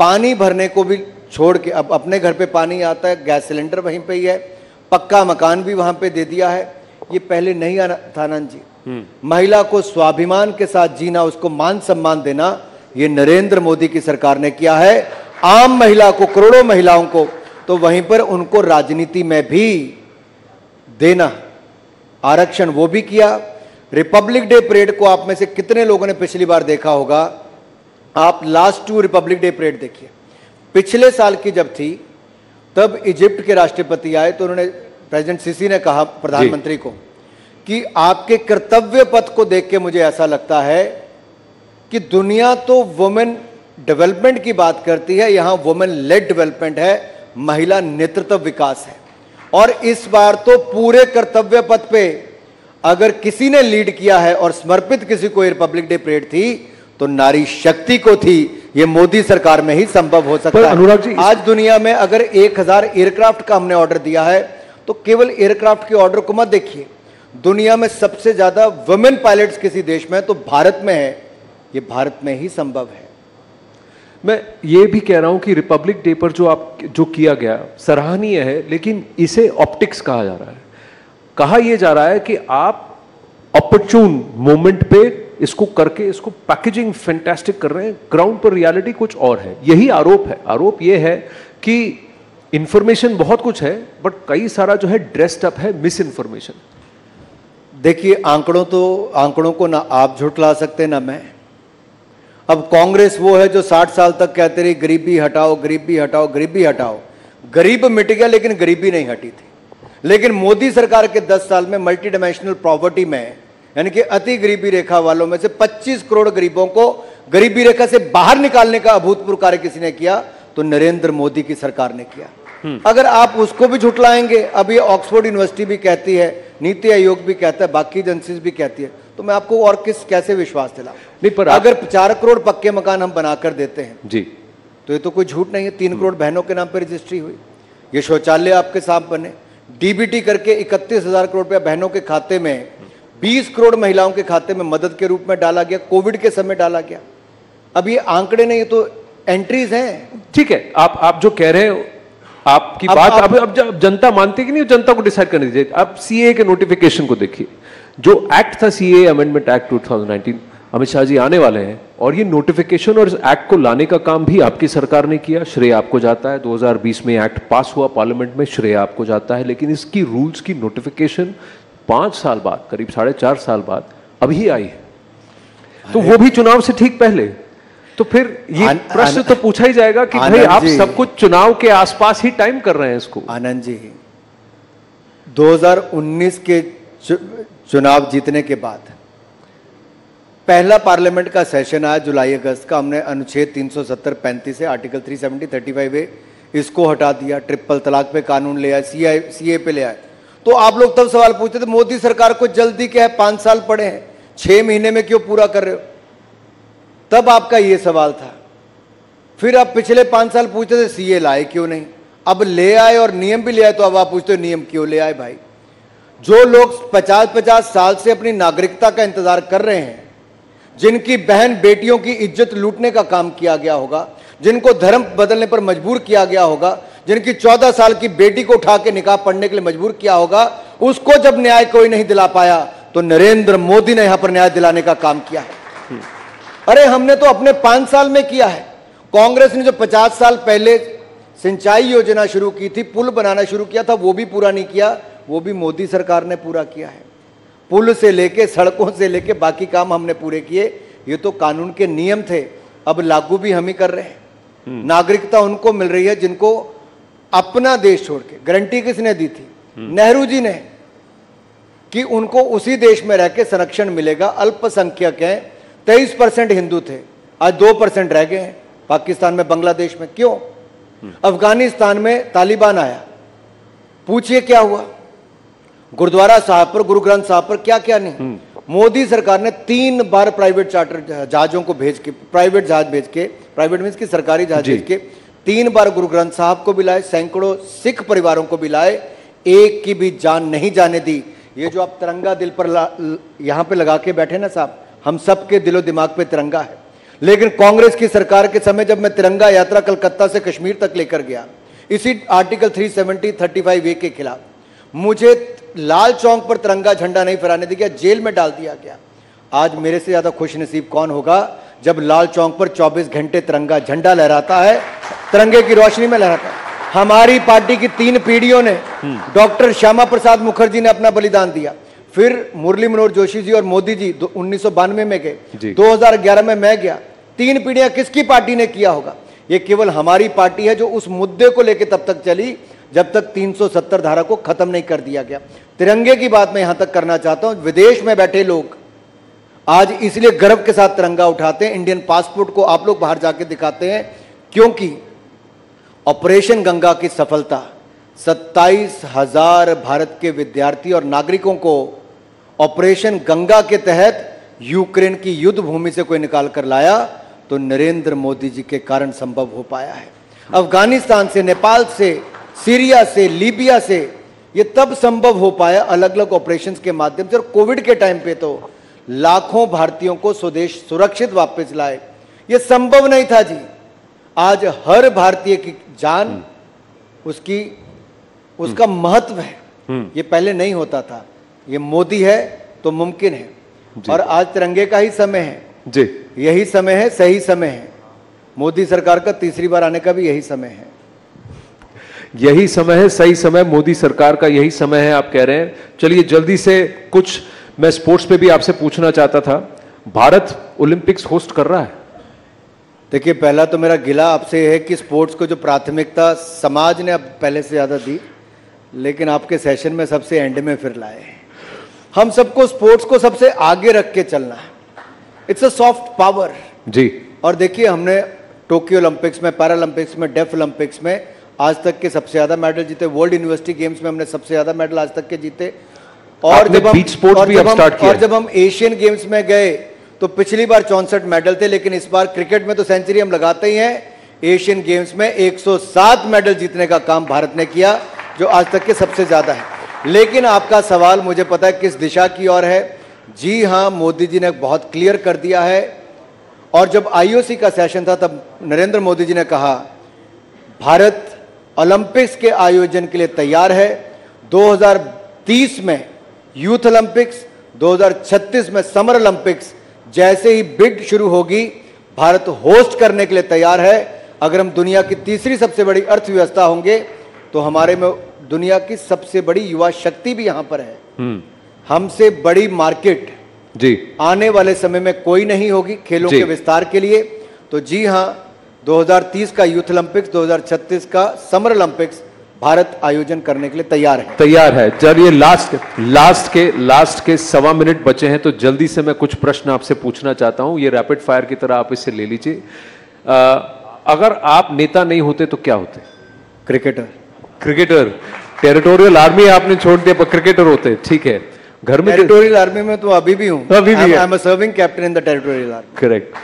पानी भरने को भी छोड़ के अब अपने घर पे पानी आता है गैस सिलेंडर वहीं पे ही है पक्का मकान भी वहाँ पे दे दिया है। ये पहले नहीं आना था आनंद जी हम्म। महिला को स्वाभिमान के साथ जीना उसको मान सम्मान देना ये नरेंद्र मोदी की सरकार ने किया है। आम महिला को करोड़ों महिलाओं को तो वहीं पर उनको राजनीति में भी देना आरक्षण वो भी किया। रिपब्लिक डे परेड को आप में से कितने लोगों ने पिछली बार देखा होगा? आप last two Republic Day parade देखिए। पिछले साल की जब थी तब इजिप्ट के राष्ट्रपति आए तो उन्होंने प्रेसिडेंट सीसी ने कहा प्रधानमंत्री को कि आपके कर्तव्य पथ को देख के मुझे ऐसा लगता है कि दुनिया तो वुमेन डेवलपमेंट की बात करती है यहाँ वुमेन लेड डेवलपमेंट है महिला नेतृत्व विकास है। और इस बार तो पूरे कर्तव्य पथ पे अगर किसी ने लीड किया है और समर्पित किसी को रिपब्लिक डे परेड थी तो नारी शक्ति को थी। ये मोदी सरकार में ही संभव हो सकता है। अनुराग जी आज दुनिया में अगर एक हज़ार एयरक्राफ्ट का हमने ऑर्डर दिया है तो केवल एयरक्राफ्ट के ऑर्डर को मत देखिए। दुनिया में सबसे ज़्यादा वुमेन पायलट्स किसी देश में है तो भारत में है। ये भारत में ही संभव है। मैं ये भी कह रहा हूँ कि रिपब्लिक डे पर जो आप जो किया गया सराहनीय है लेकिन इसे ऑप्टिक्स कहा जा रहा है। कहा यह जा रहा है कि आप ऑपरचून मोमेंट पे इसको करके, इसको पैकेजिंग फैंटेस्टिक कर रहे हैं। ग्राउंड पर रियलिटी कुछ और है। यही आरोप है। आरोप यह है कि इंफॉर्मेशन बहुत कुछ है बट कई सारा जो है ड्रेस्ड अप है मिस इन्फॉर्मेशन देखिए, आंकड़ों तो आंकड़ों को ना आप झुटला सकते, ना मैं। अब कांग्रेस वो है जो 60 साल तक कहते रही, गरीबी हटाओ गरीबी हटाओ गरीबी हटाओ। गरीब मिट गया, लेकिन गरीबी नहीं हटी थी। लेकिन मोदी सरकार के 10 साल में मल्टी डायमेंशनल प्रॉपर्टी में यानी कि अति गरीबी रेखा वालों में से 25 करोड़ गरीबों को गरीबी रेखा से बाहर निकालने का अभूतपूर्व कार्य किसी ने किया तो नरेंद्र मोदी की सरकार ने किया। अगर आप उसको भी झुटलाएँगे अभी ऑक्सफोर्ड यूनिवर्सिटी भी कहती है नीति आयोग भी कहता है बाकी एजेंसीज भी कहती है तो मैं आपको और किस कैसे विश्वास दिलाऊं नहीं पर अगर चार करोड़ पक्के मकान हम बनाकर देते हैं जी। तो ये तो कोई झूठ नहीं है तीन करोड़ बहनों के नाम पर रजिस्ट्री हुई। ये शौचालय आपके साथ बने डीबीटी करके इकतीस हज़ार करोड़ रुपया बहनों के खाते में बीस करोड़ महिलाओं के खाते में मदद के रूप में डाला गया कोविड के समय डाला गया। अब ये आंकड़े नहीं ये तो एंट्रीज हैं। ठीक है आप आप जो कह रहे हो आपकी अब बात आप- अब अब जब जनता मानती कि नहीं जनता को डिसाइड करने दीजिए। आप सीए के नोटिफिकेशन को देखिए। जो एक्ट था CA amendment act 2019 Amit Shah ji आने वाले हैं और ये नोटिफिकेशन और इस एक्ट को लाने का काम भी आपकी सरकार ने किया। श्रेय आपको जाता है। 2020 में एक्ट पास हुआ पार्लियामेंट में श्रेय आपको जाता है। लेकिन इसकी रूल्स की नोटिफिकेशन पाँच साल बाद करीब साढ़े चार साल बाद अभी आई है। तो वो भी चुनाव से ठीक पहले। तो फिर ये प्रश्न तो पूछा ही जाएगा कि भाई आप सब कुछ चुनाव के आसपास ही टाइम कर रहे हैं इसको। आनंद जी 2019 के चुनाव जीतने के बाद पहला पार्लियामेंट का सेशन आया जुलाई अगस्त का, हमने अनुच्छेद 370 35 से आर्टिकल 370 35 ए, इसको हटा दिया, ट्रिपल तलाक पे कानून ले आए सीआई सीए पे ले आए। तो आप लोग तब सवाल पूछते थे, मोदी सरकार को जल्दी क्या है, पाँच साल पड़े हैं, छह महीने में क्यों पूरा कर रहे हो? तब आपका ये सवाल था। फिर आप पिछले पाँच साल पूछते थे सीए लाए क्यों नहीं? अब ले आए और नियम भी ले आए तो अब आप पूछते हो, नियम क्यों ले आए भाई? जो लोग पचास पचास साल से अपनी नागरिकता का इंतज़ार कर रहे हैं जिनकी बहन बेटियों की इज़्ज़त लूटने का काम किया गया होगा, जिनको धर्म बदलने पर मजबूर किया गया होगा, जिनकी चौदह साल की बेटी को उठा के निकाह पढ़ने के लिए मजबूर किया होगा, उसको जब न्याय कोई नहीं दिला पाया तो नरेंद्र मोदी ने यहाँ पर न्याय दिलाने का काम किया है। अरे, हमने तो अपने पाँच साल में किया है। कांग्रेस ने जो पचास साल पहले सिंचाई योजना शुरू की थी, पुल बनाना शुरू किया था, वो भी पूरा नहीं किया, वो भी मोदी सरकार ने पूरा किया है। पुल से लेके सड़कों से लेके बाकी काम हमने पूरे किए। ये तो कानून के नियम थे। अब लागू भी हम ही कर रहे हैं। नागरिकता उनको मिल रही है जिनको अपना देश छोड़ के। गारंटी किसने दी थी? नेहरू जी ने। कि उनको उसी देश में रह के संरक्षण मिलेगा। अल्पसंख्यक हैं। तेईस परसेंट हिंदू थे। आज दो परसेंट रह गए हैं। पाकिस्तान में बांग्लादेश में। क्यों? अफ़गानिस्तान में तालिबान आया। पूछिए क्या हुआ? गुरुद्वारा साहब पर गुरु ग्रंथ साहब पर क्या क्या नहीं मोदी सरकार ने तीन बार प्राइवेट चार्टर जहाजों को भेज के प्राइवेट जहाज़ भेज के प्राइवेट मीन्स की सरकारी जहाज़ भेज के तीन बार गुरु ग्रंथ साहब को भी लाए सैकड़ों सिख परिवारों को भी लाए एक की भी जान नहीं जाने दी। ये जो आप तिरंगा दिल पर यहाँ पे लगा के बैठे ना साहब हम सबके दिलो दिमाग पे तिरंगा है। लेकिन कांग्रेस की सरकार के समय जब मैं तिरंगा यात्रा कलकत्ता से कश्मीर तक लेकर गया इसी आर्टिकल 370 35 ए के खिलाफ मुझे लाल चौक पर तिरंगा झंडा नहीं फहराने दिया गया जेल में डाल दिया गया। आज मेरे से ज़्यादा खुश नसीब कौन होगा जब लाल चौक पर 24 घंटे तिरंगा झंडा लहराता है तिरंगे की रोशनी में लहराता है। हमारी पार्टी की तीन पीढ़ियों ने डॉक्टर श्यामा प्रसाद मुखर्जी ने अपना बलिदान दिया। फिर मुरली मनोहर जोशी जी और मोदी जी उन्नीस सौ बानवे में गए। 2011 में मैं गया। तीन पीढ़ियाँ किसकी पार्टी ने किया होगा? ये केवल हमारी पार्टी है जो उस मुद्दे को लेकर तब तक चली जब तक 370 धारा को खत्म नहीं कर दिया गया। तिरंगे की बात मैं यहाँ तक करना चाहता हूँ। विदेश में बैठे लोग आज इसलिए गर्व के साथ तिरंगा उठाते हैं। इंडियन पासपोर्ट को आप लोग बाहर जाके दिखाते हैं, क्योंकि ऑपरेशन गंगा की सफलता, सत्ताईस हज़ार भारत के विद्यार्थी और नागरिकों को ऑपरेशन गंगा के तहत यूक्रेन की युद्ध भूमि से कोई निकाल कर लाया तो नरेंद्र मोदी जी के कारण संभव हो पाया है। अफ़गानिस्तान से, नेपाल से सीरिया से लीबिया से ये तब संभव हो पाया अलग अलग ऑपरेशन के माध्यम से और कोविड के टाइम पे तो लाखों भारतीयों को स्वदेश सुरक्षित वापस लाए। ये संभव नहीं था जी। आज हर भारतीय की जान उसकी उसका महत्व है। ये पहले नहीं होता था। ये मोदी है तो मुमकिन है। और आज तिरंगे का ही समय है। जी। यही समय है सही समय है। मोदी सरकार का तीसरी बार आने का भी यही समय है। यही समय है सही समय मोदी सरकार का यही समय है आप कह रहे हैं। चलिए जल्दी से कुछ मैं स्पोर्ट्स पे भी आपसे पूछना चाहता था। भारत ओलंपिक्स होस्ट कर रहा है। देखिए पहला तो मेरा गिला आपसे है कि स्पोर्ट्स को जो प्राथमिकता समाज ने अब पहले से ज़्यादा दी लेकिन आपके सेशन में सबसे एंड में फिर लाए हम सबको स्पोर्ट्स को सबसे आगे रख के चलना है। इट्स अ सॉफ्ट पावर जी। और देखिए हमने टोक्यो ओलंपिक्स में पैरालंपिक्स में डेफ ओलंपिक्स में आज तक के सबसे ज़्यादा मेडल जीते वर्ल्ड यूनिवर्सिटी गेम्स में हमने सबसे ज़्यादा मेडल आज तक के जीते। और जब हम भी जब हम- और जब हम एशियन गेम्स में गए तो पिछली बार चौसठ मेडल थे लेकिन इस बार क्रिकेट में तो सेंचुरी हम लगाते ही हैं। एशियन गेम्स में 107 मेडल जीतने का काम भारत ने किया जो आज तक के सबसे ज़्यादा है। लेकिन आपका सवाल मुझे पता है किस दिशा की ओर है। जी हाँ मोदी जी ने बहुत क्लियर कर दिया है। और जब आईओसी का सेशन था तब नरेंद्र मोदी जी ने कहा भारत ओलंपिक्स के आयोजन के लिए तैयार है। 2030 में यूथ ओलंपिक्स 2036 में समर ओलंपिक्स जैसे ही बिड शुरू होगी भारत होस्ट करने के लिए तैयार है। अगर हम दुनिया की तीसरी सबसे बड़ी अर्थव्यवस्था होंगे तो हमारे में दुनिया की सबसे बड़ी युवा शक्ति भी यहाँ पर है। हमसे बड़ी मार्केट जी। आने वाले समय में कोई नहीं होगी खेलों के विस्तार के लिए। तो जी हाँ 2030 का यूथ ओलंपिक्स 2036 का समर ओलंपिक्स भारत आयोजन करने के लिए तैयार है। तैयार है। चलिए लास्ट लास्ट के लास्ट के सवा मिनट बचे हैं तो जल्दी से मैं कुछ प्रश्न आपसे पूछना चाहता हूँ। ये रैपिड फायर की तरह आप इसे ले लीजिए। अगर आप नेता नहीं होते तो क्या होते? क्रिकेटर क्रिकेटर टेरिटोरियल आर्मी आपने छोड़ दिया पर क्रिकेटर होते। ठीक है। घर में टेरिटोरियल आर्मी में तो अभी भी हूँ। अभी भी I am serving captain in the territorial army correct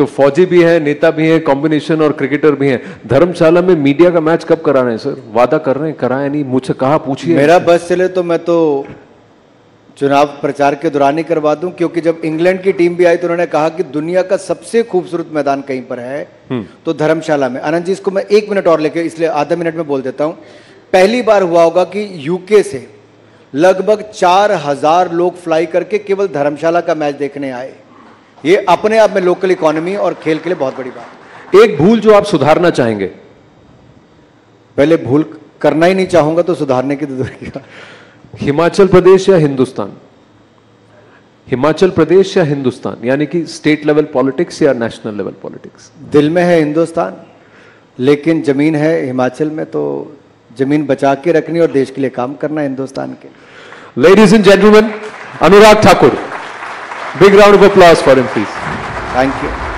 तो फौजी भी है नेता भी है कॉम्बिनेशन और क्रिकेटर भी है। धर्मशाला में मीडिया का मैच कब करा रहे हैं सर वादा कर रहे हैं? कराए नहीं? मुझसे कहा पूछिए। मेरा बस चले तो मैं तो चुनाव प्रचार के दौरान ही करवा दूँ क्योंकि जब इंग्लैंड की टीम भी आई तो उन्होंने कहा कि दुनिया का सबसे खूबसूरत मैदान कहीं पर है तो धर्मशाला में। आनंद जी इसको मैं एक मिनट और लेके इसलिए आधा मिनट में बोल देता हूँ। पहली बार हुआ होगा कि यूके से लगभग चार हज़ार लोग फ्लाई करके केवल धर्मशाला का मैच देखने आए। ये अपने आप में लोकल इकोनॉमी और खेल के लिए बहुत बड़ी बात एक भूल जो आप सुधारना चाहेंगे। पहले भूल करना ही नहीं चाहूँगा तो सुधारने की तो दूर हिमाचल प्रदेश या हिंदुस्तान? हिमाचल प्रदेश या हिंदुस्तान? यानी कि स्टेट लेवल पॉलिटिक्स या नेशनल लेवल पॉलिटिक्स दिल में है हिंदुस्तान लेकिन ज़मीन है हिमाचल में तो ज़मीन बचा के रखनी और देश के लिए काम करना हिंदुस्तान के ladies and gentleman Anurag Thakur. Big round of applause for him, please. Thank you.